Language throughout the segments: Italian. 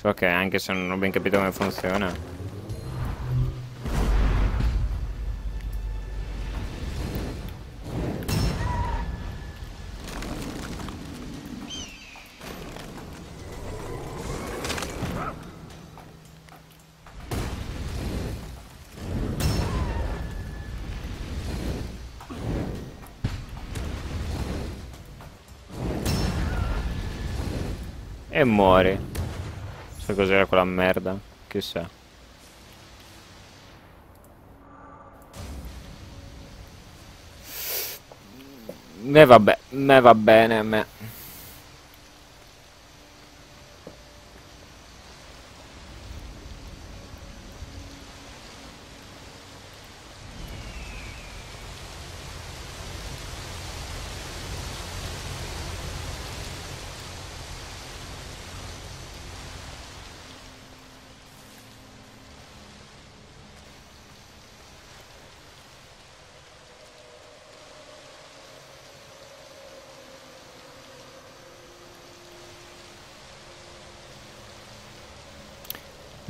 So che anche se non ho ben capito come funziona. E muori. So cos'era quella merda. Chissà. Me vabbè, me va bene a me.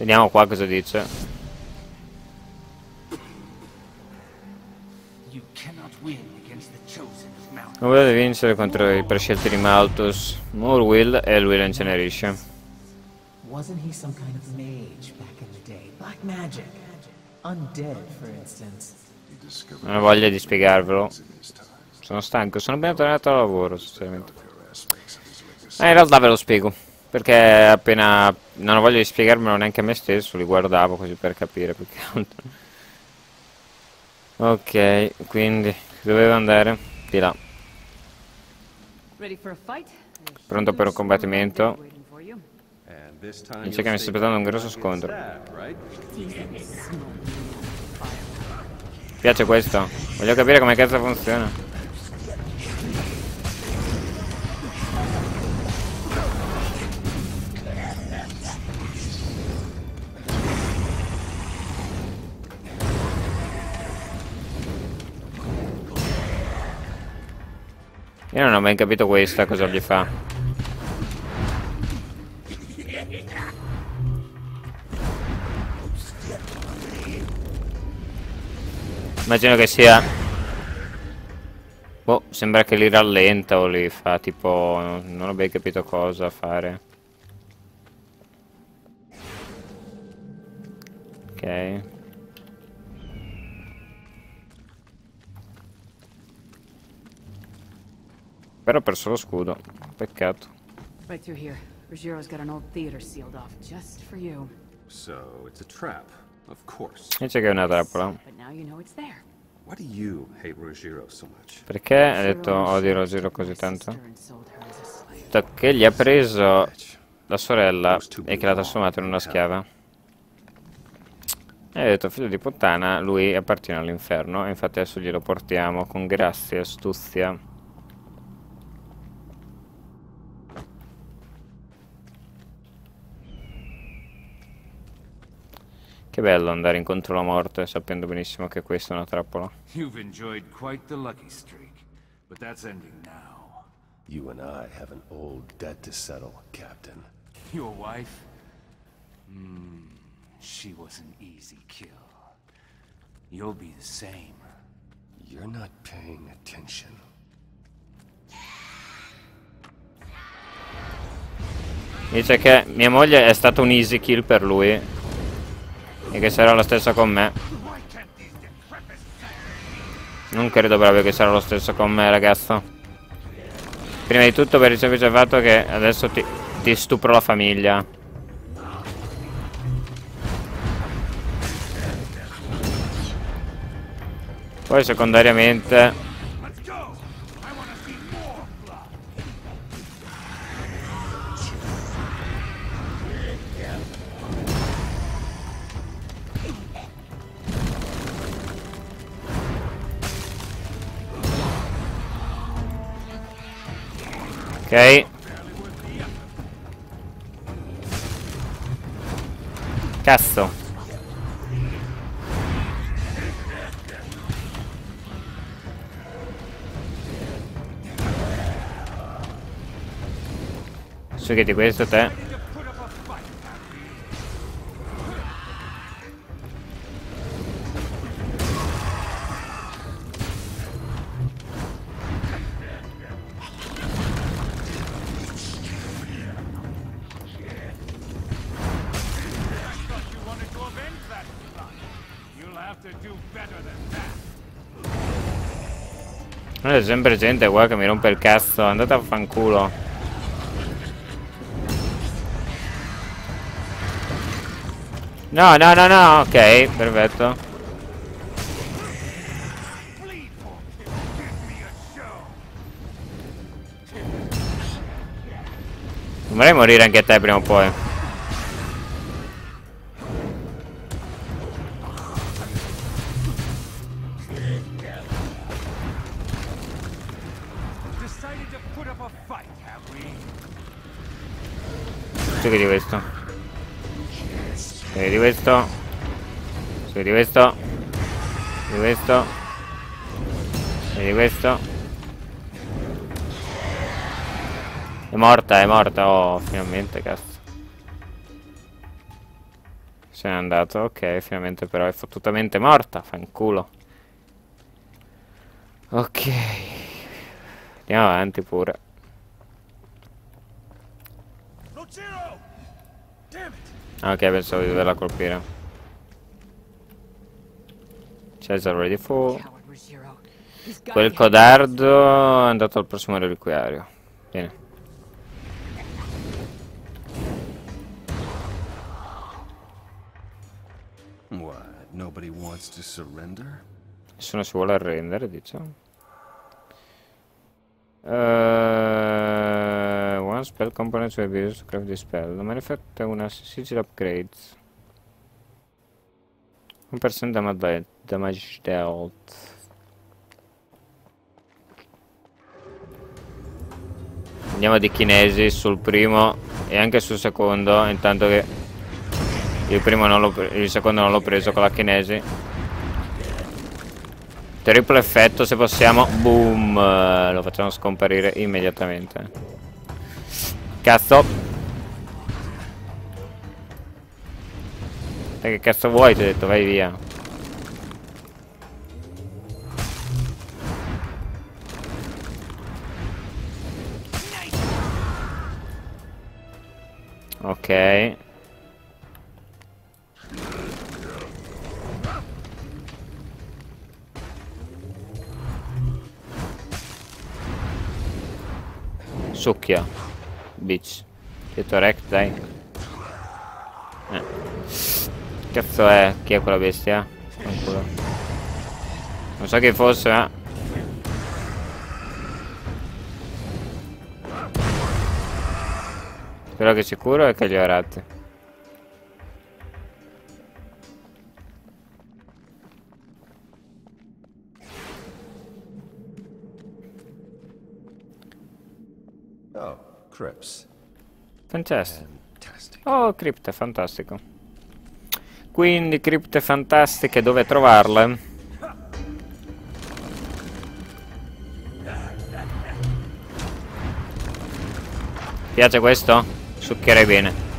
Vediamo qua cosa dice. Non volete vincere contro i prescelti di Malthus. More will e lui la incenerisce. Wasn't he some kind of mage back in the day? Black magic. Undead, for instance. Non ho voglia di spiegarvelo. Sono stanco, sono appena tornato al lavoro, sinceramente. Ma in realtà ve lo spiego. Perché appena... Non ho voglia di spiegarmelo neanche a me stesso, li guardavo così per capire più che altro. Ok, quindi dovevo andare di là. Pronto per un combattimento. Dice che mi sta aspettando un grosso scontro. Mi piace questo. Voglio capire come cazzo funziona. Io non ho mai capito questa cosa gli fa. Immagino che sia... Boh, sembra che li rallenta o li fa tipo... Non ho ben capito cosa fare. Ok. Però ho perso lo scudo. Peccato. Right through here. Rogero's got an old theater sealed off just for you. So, it's a trap, of course. Dice che è una trappola. But now you know it's there. Why do you hate Rogero so much? Perché ha detto odio Rogero così tanto? Che gli ha preso la sorella e che l'ha trasformato in una schiava. E ha detto figlio di puttana, lui appartiene all'inferno. Infatti adesso glielo portiamo con grazia e astuzia. Che bello andare incontro alla morte sapendo benissimo che questa è una trappola. You've enjoyed quite the lucky streak, but that's ending now. You and I have an old debt to settle, Captain. Your wife? Hmm, she was an easy kill. You'll be the same. You're not paying attention. Dice che mia moglie è stata un easy kill per lui e che sarà lo stesso con me. Non credo proprio che sarà lo stesso con me ragazzo. Prima di tutto per il semplice fatto che adesso ti, ti stupro la famiglia. Poi secondariamente Ok. Cazzo. Su di questo te. C'è sempre gente qua che mi rompe il cazzo, andate a fanculo. No, no, no, no, ok, perfetto. Vorrei morire anche a te prima o poi. Che di questo? Che di questo? Che di questo? Di questo? E di questo? È morta, è morta. Oh, finalmente, cazzo. Se n'è andato. Ok, finalmente però è fottutamente morta. Fanculo. Ok. Andiamo avanti pure. Ah, ok, pensavo di doverla colpire. Cesar ready for. Quel codardo è andato al prossimo reliquiario. Bene. Nessuno si vuole arrendere, diciamo. Uh, one spell component will be used to craft this spell. Ne fate una sigil upgrades. 1% damage, damage dealt. Andiamo di chinesi sul primo e anche sul secondo, intanto che il primo non il secondo non l'ho preso con la kinesi. Triplo effetto se possiamo. Boom. Lo facciamo scomparire immediatamente. Cazzo. Che cazzo vuoi? Ti ho detto, vai via. Ok. Succhia. Bitch. Detto rec, dai. Eh. Cazzo è? Chi è quella bestia? Ancora. Non so che fosse, ma... Quello che sicuro è che li ho ratti. Fantastico. Oh, cripte, fantastico. Quindi cripte fantastiche, dove trovarle? Piace questo? Succhierei bene.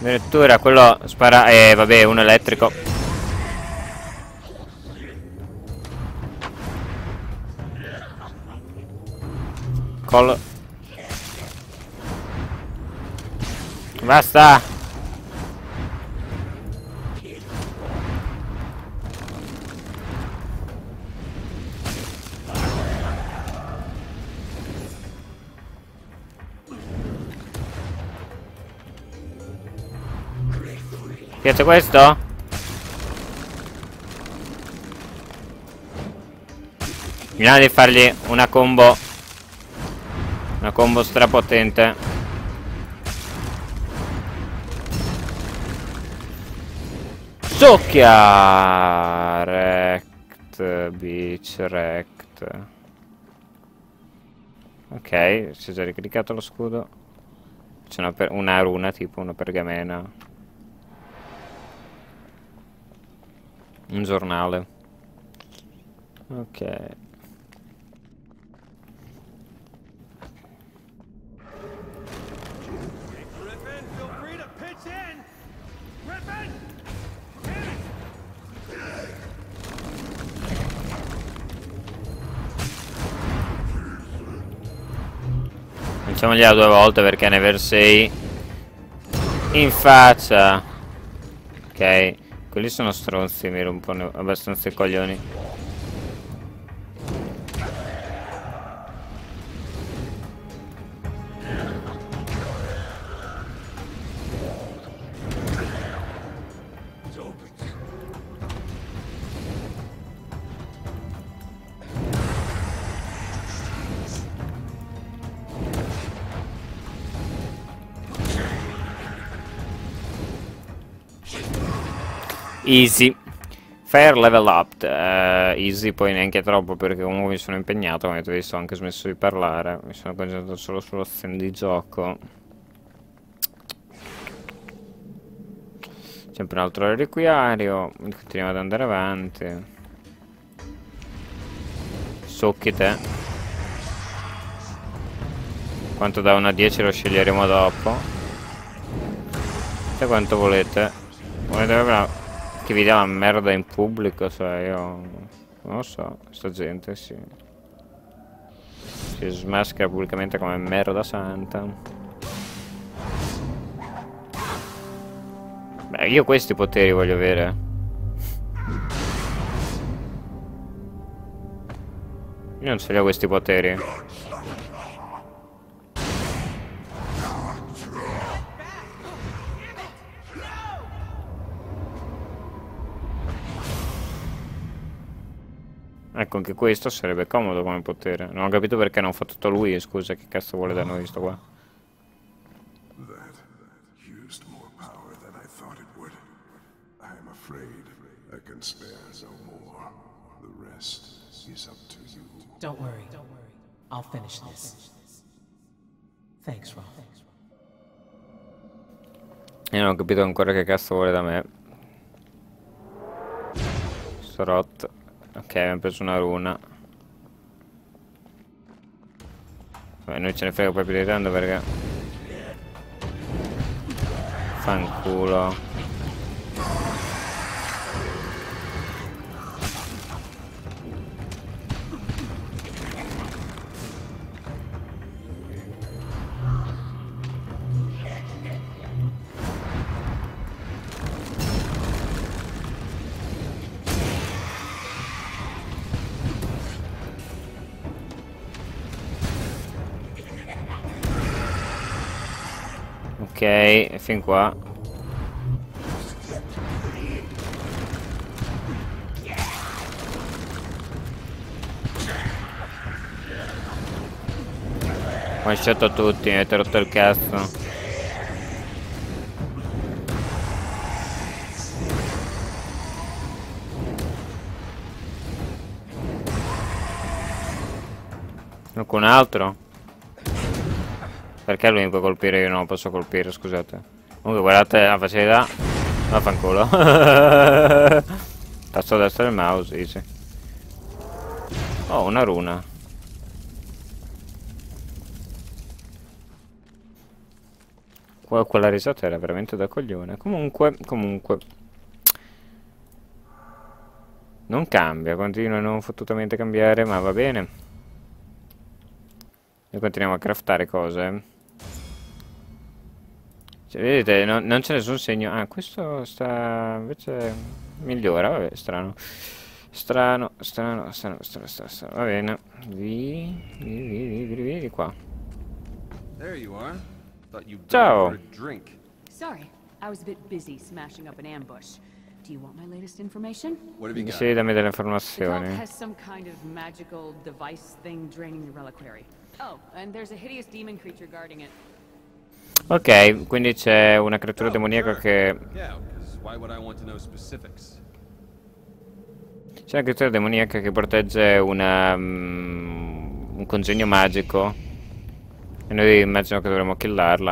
Addirittura quello spara... Eh vabbè, uno elettrico. Col... Basta! Piace questo? Bisogna di fargli una combo. Una combo strapotente. Succhia! Rect Beach Rect. Ok, si è già ricaricato lo scudo. C'è una, una runa tipo una pergamena un giornale. Ok. Lanciamogliela due volte perché ne versei in faccia. Ok quelli sono stronzi, mi rompono abbastanza i coglioni. Easy. Fair level up. Uh, easy poi neanche troppo perché comunque mi sono impegnato, come avete visto ho anche smesso di parlare. Mi sono concentrato solo sull'azione di gioco. Sempre un altro reliquiario. Continuiamo ad andare avanti. Socchi te. Quanto da 1 a 10 lo sceglieremo dopo. E quanto volete. Volete avere che vi dà la merda in pubblico, cioè io... Non lo so, sta gente sì. Si smaschera pubblicamente come merda santa. Beh, io questi poteri voglio avere. Io non ce li ho questi poteri. Ecco, anche questo sarebbe comodo come potere. Non ho capito perché non fa tutto lui, scusa, che cazzo vuole da noi sto qua. Don't worry. I'll finish this. Thanks, Ron. Io non ho capito ancora che cazzo vuole da me. Sto rotto. Ok, abbiamo preso una runa. Beh, noi ce ne frega proprio di tanto perché... Fanculo. Ok, fin qua. One shot tutti, mi avete rotto il cazzo. Qualcun altro? Perché lui mi può colpire e io non lo posso colpire, scusate. Comunque guardate la facilità. Vaffanculo. Tasto destro del mouse, easy. Oh, una runa. quella risata era veramente da coglione. Comunque, comunque. Non cambia, continua a non fottutamente cambiare, ma va bene. Noi continuiamo a craftare cose. Cioè, vedete, no, non c'è nessun segno. Ah, questo sta... invece migliora, vabbè, strano. Strano, strano, strano, strano, strano, strano. Va bene. Vi, vi, vi, vi, vi, vi qua. Ciao. Sorry, I was a bit busy smashing up an ambush. Do you want my latest information? What have you got? Sì, dammi delle informazioni. The has some kind of magical device thing draining the reliquary. Oh, and there's a hideous demon creature guarding it. Ok, quindi c'è una creatura oh, demoniaca che... C'è una creatura demoniaca che protegge una, um, un congegno magico. E noi immagino che dovremmo killarla.